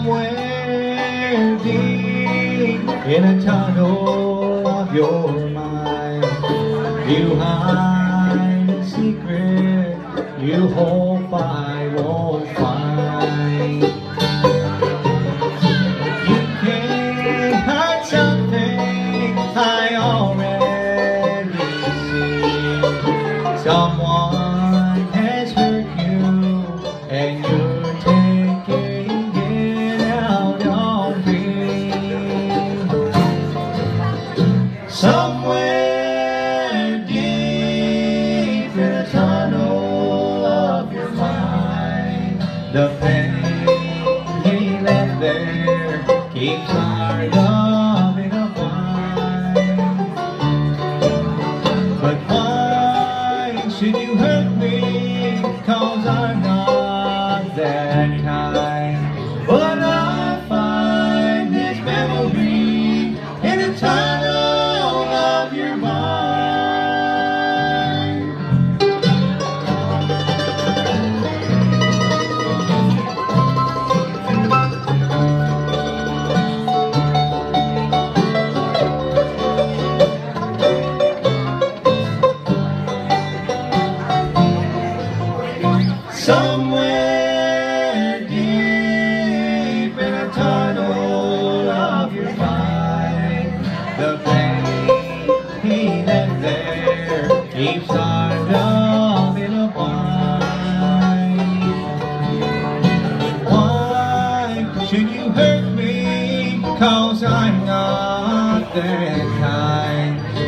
Somewhere deep in a tunnel of your mind, you hide a secret you hope I won't the pain he left there keeps our love in a bind. But why should you hurt me? Cause I'm not that kind. But Somewhere deep in a tunnel of your mind, the pain left there keeps our love in a bind. Why should you hurt me? Cause I'm not that kind.